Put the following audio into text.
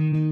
Bye.